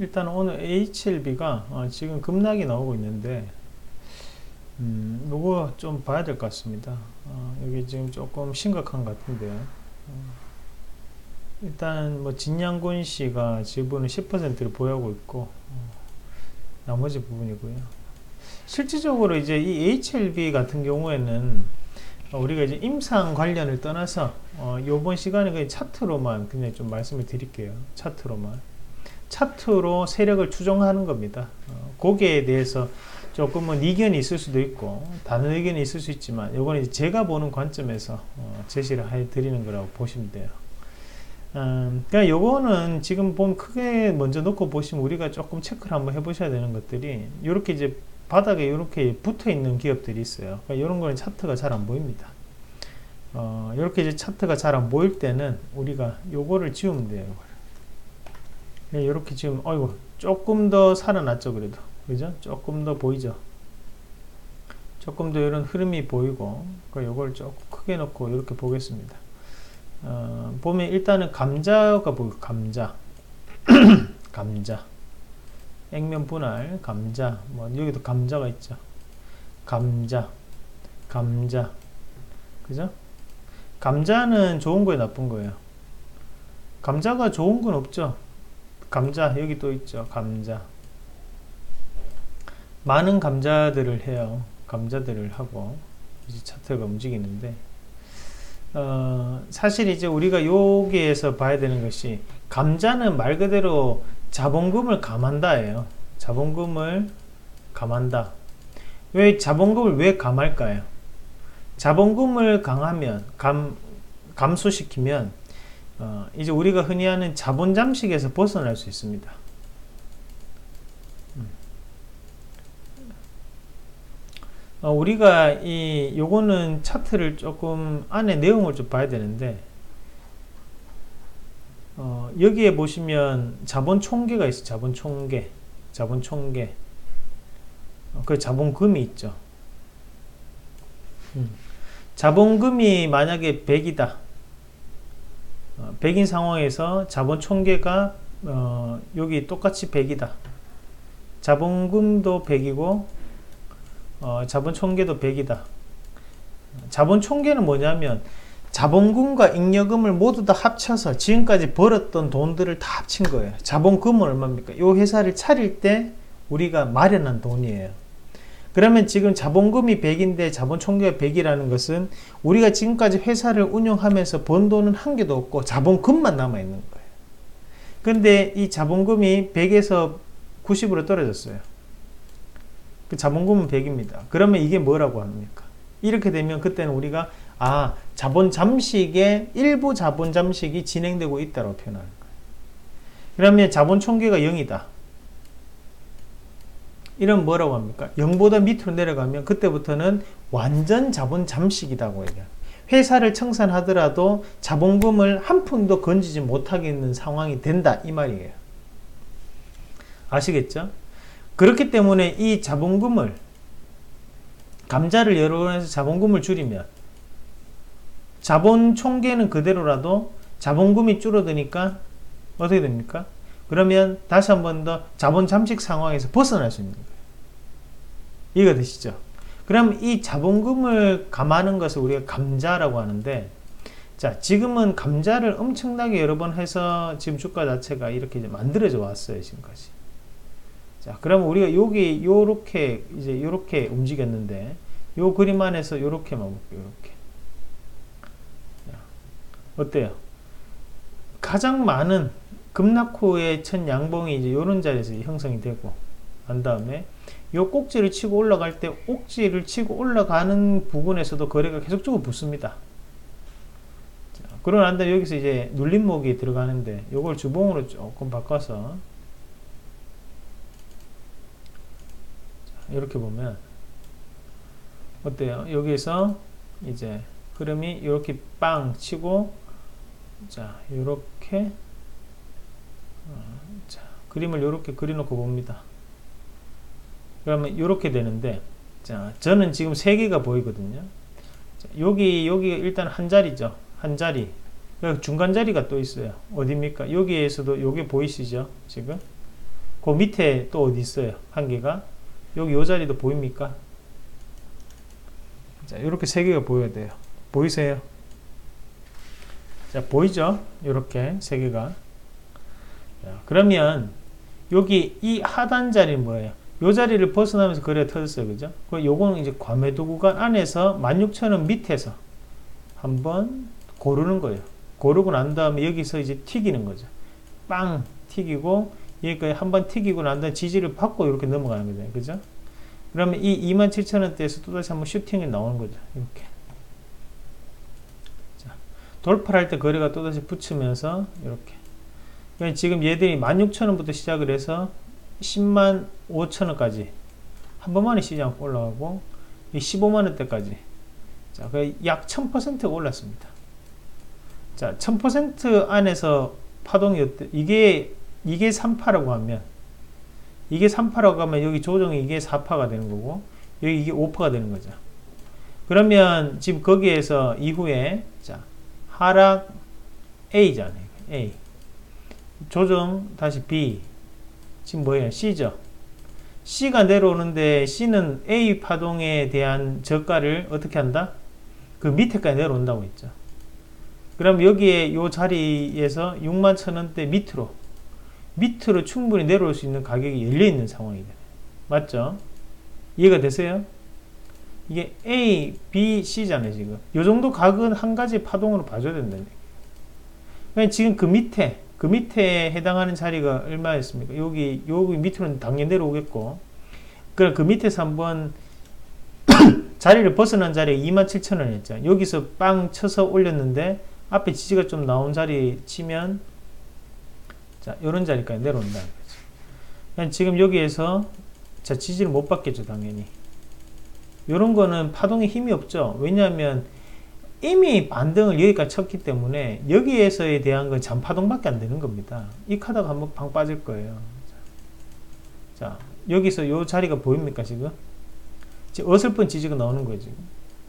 일단 오늘 HLB가 어, 지금 급락이 나오고 있는데 음, 요거 좀 봐야 될 것 같습니다. 어, 여기 지금 조금 심각한 것 같은데요. 어, 일단 뭐 진양군 씨가 지분을 10%를 보유하고 있고 어, 나머지 부분이고요. 실질적으로 이제 이 HLB 같은 경우에는 어, 우리가 이제 임상 관련을 떠나서 어, 이번 시간에 그냥 차트로만 그냥 좀 말씀을 드릴게요. 차트로만 차트로 세력을 추종하는 겁니다. 어, 거기에 대해서 조금은 이견이 있을 수도 있고 다른 의견이 있을 수 있지만 이거는 제가 보는 관점에서 어, 제시를 해 드리는 거라고 보시면 돼요. 음, 그러니까 요거는 지금 보면 크게 먼저 놓고 보시면 우리가 조금 체크를 한번 해보셔야 되는 것들이 이렇게 이제 바닥에 이렇게 붙어 있는 기업들이 있어요. 그러니까 거는 차트가 잘 안 보입니다. 어, 이렇게 이제 차트가 잘 안 보일 때는 우리가 요거를 지우면 돼요. 네, 이렇게 지금 어이구 조금 더 살아났죠 그래도. 그죠? 조금 더 보이죠? 조금 더 이런 흐름이 보이고 그러니까 요걸 조금 크게 놓고 이렇게 보겠습니다. 어, 보면 일단은 감자가 보이고 감자. 감자. 액면 분할 감자. 뭐 여기도 감자가 있죠. 감자. 감자. 그죠? 감자는 좋은 거에 나쁜 거예요? 감자가 좋은 건 없죠 감자 여기 또 있죠 감자 많은 감자들을 해요 감자들을 하고 이제 차트가 움직이는데 어, 사실 이제 우리가 여기에서 봐야 되는 것이 감자는 말 그대로 자본금을 감한다예요. 자본금을 감한다. 왜 자본금을 왜 감할까요? 자본금을 강하면 감 감소시키면 어, 이제 우리가 흔히 하는 자본 잠식에서 벗어날 수 있습니다. 음. 어, 우리가 이 요거는 차트를 조금 안에 내용을 좀 봐야 되는데 어, 여기에 보시면 자본 총계가 있어 자본 총계 자본 총계 어, 그 자본금이 있죠 음. 자본금이 만약에 100이다 어, 100인 상황에서 자본 총계가 어, 여기 똑같이 100이다 자본금도 100이고 어, 자본 총계도 100이다 자본 총계는 뭐냐면 자본금과 잉여금을 모두 다 합쳐서 지금까지 벌었던 돈들을 다 합친 거예요. 자본금은 얼마입니까? 이 회사를 차릴 때 우리가 마련한 돈이에요. 그러면 지금 자본금이 100인데 자본 총계가 100이라는 것은 우리가 지금까지 회사를 운영하면서 번 돈은 한 개도 없고 자본금만 남아 있는 거예요. 근데 이 자본금이 100에서 90으로 떨어졌어요. 그 자본금은 100입니다. 그러면 이게 뭐라고 합니까? 이렇게 되면 그때는 우리가 아 자본 잠식의 일부 자본 잠식이 진행되고 있다고 표현하는 거예요. 그러면 자본 총계가 0이다. 이런 뭐라고 합니까? 0보다 밑으로 내려가면 그때부터는 완전 자본 잠식이라고 얘기해요. 회사를 청산하더라도 자본금을 한 푼도 건지지 못하겠는 상황이 된다 이 말이에요. 아시겠죠? 그렇기 때문에 이 자본금을 감자를 해서 자본금을 줄이면 자본 총계는 그대로라도 자본금이 줄어드니까 어떻게 됩니까? 그러면 다시 한 번 더 자본 잠식 상황에서 벗어날 수 있는 거예요. 이해가 되시죠? 그럼 이 자본금을 감하는 것을 우리가 감자라고 하는데 자 지금은 감자를 엄청나게 여러 번 해서 지금 주가 자체가 이렇게 만들어져 왔어요 지금까지 자 그러면 우리가 여기 요렇게 이제 요렇게 움직였는데 요 그림 안에서 요렇게만 볼게요 요렇게 어때요? 가장 많은 급락 후의 첫 양봉이 이제 요런 자리에서 형성이 되고 난 다음에 요 꼭지를 치고 올라갈 때 꼭지를 치고 올라가는 부분에서도 거래가 계속적으로 붙습니다. 자, 그러고 난 다음에 여기서 이제 눌림목이 들어가는데 요걸 주봉으로 조금 바꿔서 자, 이렇게 보면 어때요? 여기서 이제 흐름이 이렇게 빵 치고 자 이렇게 어, 자 그림을 이렇게 그려놓고 봅니다. 그러면 이렇게 되는데 자 저는 지금 세 개가 보이거든요. 자, 여기 여기 일단 한 자리죠. 한 자리. 중간 자리가 또 있어요. 어디입니까? 여기에서도 여기 보이시죠? 지금 그 밑에 또 어디 있어요? 한계가 여기 요 자리도 보입니까? 자, 이렇게 세 개가 보여야 돼요. 보이세요? 자, 보이죠? 이렇게 세 개가. 자, 그러면 여기 이 하단 자리는 뭐예요? 요 자리를 벗어나면서 거래가 터졌어요. 그죠? 그 요거는 이제 과매도 구간 안에서 16,000원 밑에서 한번 고르는 거예요. 고르고 난 다음에 여기서 이제 튀기는 거죠. 빵 튀기고 여기까지 한번 튀기고 난 다음에 지지를 받고 이렇게 넘어가는 거잖아요. 그죠? 그러면 이 27,000원대에서 또다시 한번 슈팅이 나오는 거죠. 이렇게. 자, 돌파할 때 거래가 또다시 붙으면서 이렇게. 그러니까 지금 얘들이 16,000원부터 시작을 해서 10만 5천원까지 한 번만에 시장 올라가고 15만원대까지 자, 약 1000%가 올랐습니다. 자, 1000% 안에서 파동이? 이게 이게 3파라고 하면 이게 3파라고 하면 여기 조정이 이게 4파가 되는 거고 여기 이게 5파가 되는 거죠. 그러면 지금 거기에서 이후에 자, 하락 A잖아요. A. 조정 다시 B 지금 뭐예요? C죠. C가 내려오는데 C는 A 파동에 대한 저가를 어떻게 한다? 그 밑에까지 내려온다고 했죠. 그럼 여기에 이 자리에서 6만 천원대 밑으로 밑으로 충분히 내려올 수 있는 가격이 열려 있는 상황이다. 맞죠? 이해가 되세요? 이게 A, B, C잖아요, 지금. 이 정도 각은 한 가지 파동으로 봐줘야. 그러니까 지금 그 밑에 그 밑에 해당하는 자리가 얼마였습니까? 여기, 여기 밑으로는 당연히 내려오겠고, 그럼 그 밑에서 한번 자리를 벗어난 자리가 27,000원이었죠. 여기서 빵 쳐서 올렸는데, 앞에 지지가 좀 나온 자리 치면, 자, 요런 자리까지 내려온다는 거죠. 그러니까 지금 여기에서, 자, 지지를 못 받겠죠, 당연히. 요런 거는 파동에 힘이 없죠. 왜냐하면, 이미 반등을 여기까지 쳤기 때문에 여기에서에 대한 건 잔파동밖에 안 되는 겁니다. 이 카드가 한번 방 빠질 거예요. 자, 여기서 요 자리가 보입니까, 지금? 어설픈 지지가 나오는 거예요, 지금.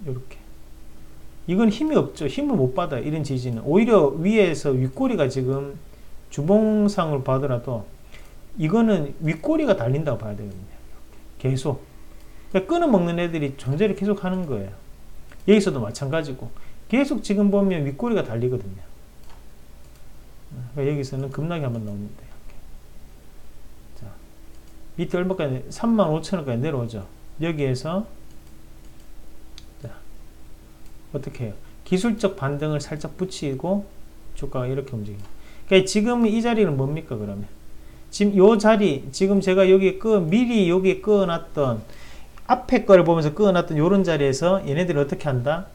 요렇게. 이건 힘이 없죠. 힘을 못 받아, 이런 지지는. 오히려 위에서 윗꼬리가 지금 주봉상을 봐더라도 이거는 윗꼬리가 달린다고 봐야 되거든요. 계속. 그러니까 끊어먹는 애들이 존재를 계속 하는 거예요. 여기서도 마찬가지고 계속 지금 보면 윗꼬리가 달리거든요. 그러니까 여기서는 급락이 한번 나옵니다. 자, 밑에 얼마까지 35,000원까지 내려오죠. 여기에서 자, 어떻게 해요? 기술적 반등을 살짝 붙이고 주가가 이렇게 움직여요. 그러니까 지금 이 자리는 뭡니까 그러면? 지금 요 자리 지금 제가 여기 끄 미리 여기 끄어놨던 앞에 거를 보면서 끊어놨던 이런 자리에서 얘네들이 어떻게 한다?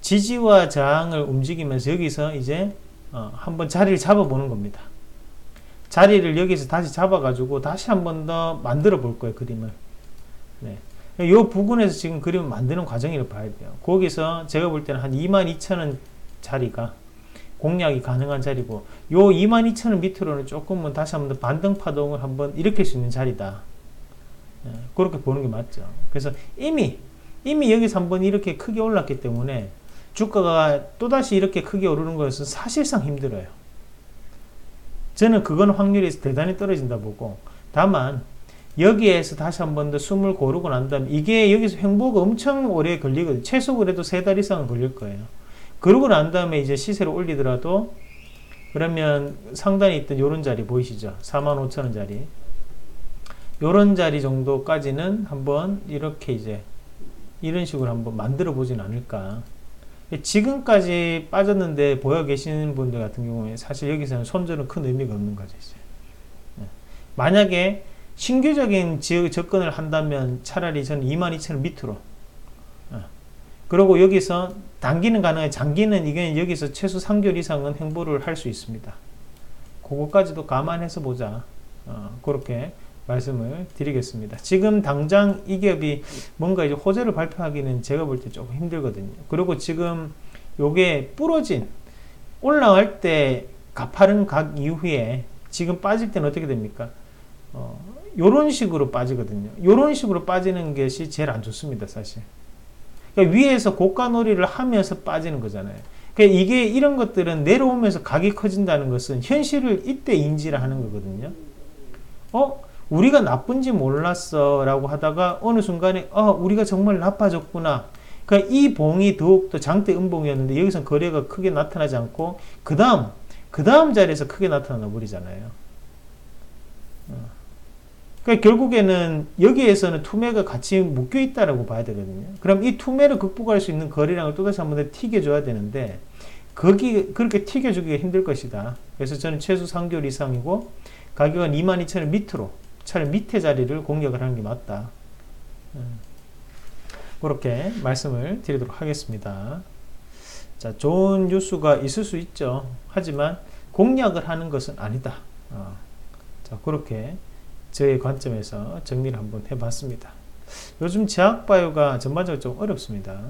지지와 저항을 움직이면서 여기서 이제 어, 한번 자리를 잡아보는 겁니다. 자리를 여기서 다시 잡아가지고 다시 한 번 더 만들어 볼 거예요, 그림을. 네. 이 부분에서 지금 그림을 만드는 과정이라고 봐야 돼요. 거기서 제가 볼 때는 한 22,000원 자리가 공략이 가능한 자리고, 요 22,000원 밑으로는 조금은 다시 한번 더 반등 파동을 한번 일으킬 수 있는 자리다. 예, 그렇게 보는 게 맞죠. 그래서 이미 이미 여기서 한번 이렇게 크게 올랐기 때문에 주가가 또다시 이렇게 크게 오르는 것은 사실상 힘들어요. 저는 그건 확률이 대단히 떨어진다 보고 다만 여기에서 다시 한 번 더 숨을 고르고 난 다음에 이게 여기서 횡보가 엄청 오래 걸리거든요. 최소 그래도 세 달 이상은 걸릴 거예요. 그러고 난 다음에 이제 시세를 올리더라도 그러면 상단에 있던 요런 자리 보이시죠? 45,000원 자리. 요런 자리 정도까지는 한번 이렇게 이제 이런 식으로 한번 만들어 보진 않을까 지금까지 빠졌는데 보여 계시는 분들 같은 경우에 사실 여기서는 손절은 큰 의미가 없는 거죠. 네. 만약에 신규적인 지역 접근을 한다면 차라리 저는 22,000원 밑으로 네. 그리고 여기서 단기는 가능해 장기는 이게 여기서 최소 3개월 이상은 행보를 할 수 있습니다 그거까지도 감안해서 보자 어, 그렇게 말씀을 드리겠습니다. 지금 당장 이 기업이 뭔가 이제 호재를 발표하기는 제가 볼 때 조금 힘들거든요. 그리고 지금 요게 부러진 올라갈 때 가파른 각 이후에 지금 빠질 때는 어떻게 됩니까? 어, 요런 식으로 빠지거든요. 요런 식으로 빠지는 것이 제일 안 좋습니다, 사실. 그러니까 위에서 고가 놀이를 하면서 빠지는 거잖아요. 그러니까 이게 이런 것들은 내려오면서 각이 커진다는 것은 현실을 이때 인지를 하는 거거든요. 어? 우리가 나쁜지 몰랐어 라고 하다가 어느 순간에 어 우리가 정말 나빠졌구나. 그러니까 이 봉이 더욱더 장대 음봉이었는데 여기서 거래가 크게 나타나지 않고 그 다음 그 다음 자리에서 크게 나타나 버리잖아요. 어. 그러니까 결국에는 여기에서는 투매가 같이 묶여 있다라고 봐야 되거든요. 그럼 이 투매를 극복할 수 있는 거래량을 또다시 한 번 더 튀겨줘야 되는데 거기 그렇게 튀겨주기가 힘들 것이다. 그래서 저는 최소 3개월 이상이고 가격은 22,000원 밑으로 차라리 밑에 자리를 공략을 하는 게 맞다. 음, 그렇게 말씀을 드리도록 하겠습니다. 자, 좋은 뉴스가 있을 수 있죠. 하지만 공략을 하는 것은 아니다. 어, 자, 그렇게 저의 관점에서 정리를 한번 해봤습니다. 요즘 제약바이오가 전반적으로 좀 어렵습니다.